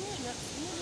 Très bien, merci.